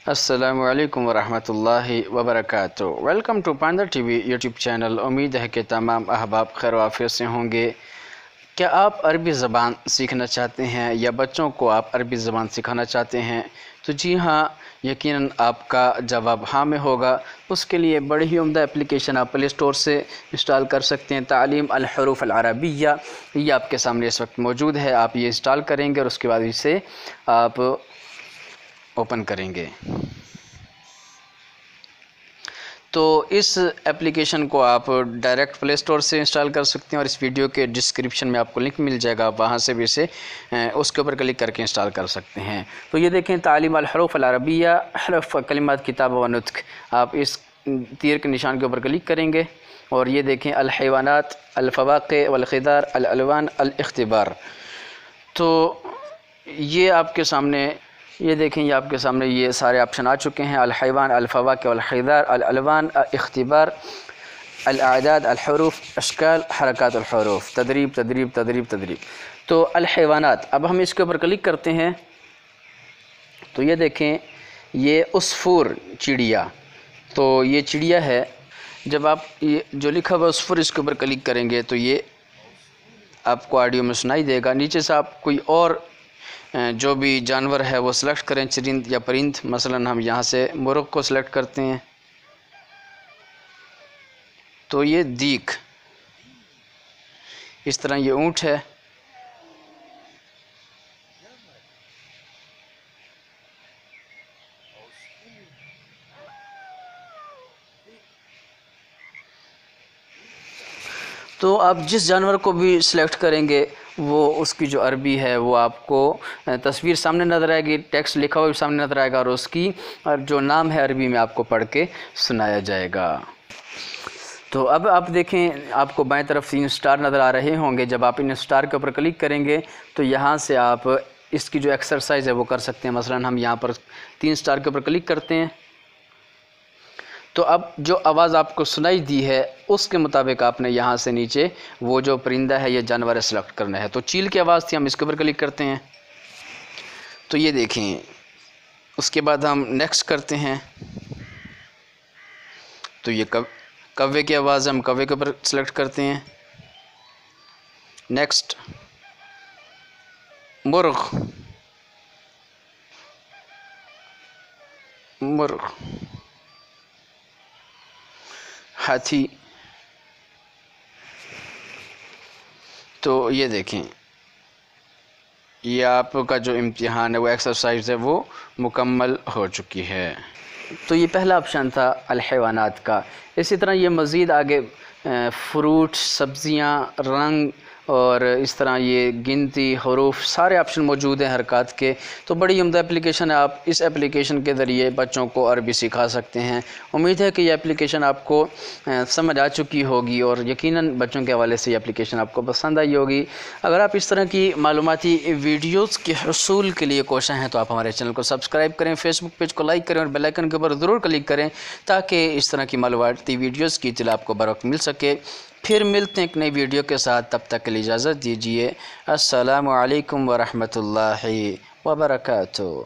असलकम वरहमल वबरक welcome to Panda T V YouTube channel उम्मीद है कि तमाम अहबाब खैर वाफियत से होंगे क्या आप अरबी ज़बान सीखना चाहते हैं या बच्चों को आप अरबी ज़बान सिखाना चाहते हैं तो जी हाँ यकीनन आपका जवाब हाँ में होगा उसके लिए बड़ी ही उम्दा एप्लीकेशन आप प्ले स्टोर से इंस्टॉल कर सकते हैं तालीम अलहरूफ अलअरबिया ये आपके सामने इस वक्त मौजूद है आप ये इंस्टॉल करेंगे और उसके बाद इसे आप ओपन करेंगे। तो इस एप्लीकेशन को आप डायरेक्ट प्ले स्टोर से इंस्टॉल कर सकते हैं और इस वीडियो के डिस्क्रिप्शन में आपको लिंक मिल जाएगा। आप वहाँ से भी इसे उसके ऊपर क्लिक करके इंस्टॉल कर सकते हैं। तो ये देखें, तालीम अलहरूफ अलअरबिया हरफ कलिमात किताब व नुत्क आप इस तीर के निशान के ऊपर क्लिक करेंगे और ये देखें अलहैवानात अलफ़वाक़ वलख़िदार अलवान अख्तबार तो ये आपके सामने ये देखें ये आपके सामने ये सारे ऑप्शन आ चुके हैं। अलहैवान अलफ़वा के अलखैदार अलवान अख्तबार अलादाद अलहरूफ, अशकाल हरकत अलहरूफ तदरीब तदरीब तदरीब तदरीब। तो अलहैवानात, अब हम इसके ऊपर क्लिक करते हैं। तो ये देखें, ये उसफूर चिड़िया। तो ये चिड़िया है, जब आप ये जो लिखा हुआ उसफुर इसके ऊपर क्लिक करेंगे तो ये आपको ऑडियो में सुनाई देगा। नीचे से आप कोई और जो भी जानवर है, वो सिलेक्ट करें चरिंद या परिंद। मसलन हम यहाँ से मुर्ग को सिलेक्ट करते हैं। तो ये दीख। इस तरह ये ऊँट है। तो आप जिस जानवर को भी सिलेक्ट करेंगे वो उसकी जो अरबी है, वो आपको तस्वीर सामने नज़र आएगी, टेक्स्ट लिखा हुआ भी सामने नज़र आएगा और उसकी, और जो नाम है अरबी में आपको पढ़ के सुनाया जाएगा। तो अब आप देखें, आपको बाएँ तरफ़ तीन स्टार नज़र आ रहे होंगे। जब आप इन स्टार के ऊपर क्लिक करेंगे तो यहाँ से आप इसकी जो एक्सरसाइज है वो कर सकते हैं। मसलन हम यहाँ पर तीन स्टार के ऊपर क्लिक करते हैं। तो अब जो आवाज़ आपको सुनाई दी है, उसके मुताबिक आपने यहाँ से नीचे वो जो परिंदा है, या जानवर सेलेक्ट करना है। तो चील की आवाज़ थी, हम इसके ऊपर क्लिक करते हैं। तो ये देखें, उसके बाद हम नेक्स्ट करते हैं। तो ये कव, कव्वे की आवाज़ हम कव्वे के ऊपर सेलेक्ट करते हैं। नेक्स्ट मुर्ग। मुर्ग। हाथी। तो ये देखें, ये आपका जो इम्तिहान है, वो एक्सरसाइज है, वो मुकम्मल हो चुकी है। तो ये पहला ऑप्शन था, अलहवानात का। इसी तरह ये मज़ीद आगे फ्रूट सब्ज़ियाँ, रंग और इस तरह ये गिनती, हरूफ, सारे ऑप्शन मौजूद हैं हरकत के। तो बड़ी उमदा एप्लीकेशन है आप इस एप्लीकेशन के ज़रिए बच्चों को अरबी सिखा सकते हैं। उम्मीद है कि यह एप्लीकेशन आपको समझ आ चुकी होगी और यकीनन बच्चों के हवाले से ये एप्लीकेशन आपको पसंद आई होगी। अगर आप इस तरह की मालूमती वीडियोज़ के हसूल के लिए कोशा हैं तो आप हमारे चैनल को सब्सक्राइब करें फेसबुक पेज को लाइक करें और बेलाइकन के ऊपर ज़रूर क्लिक करें, ताकि इस तरह की मालूमती वीडियोज़ की इतला आपको बर मिल सके। फिर मिलते हैं एक नई वीडियो के साथ। तब तक के लिए इजाज़त दीजिए। असलकम वरहमल वबरकatuh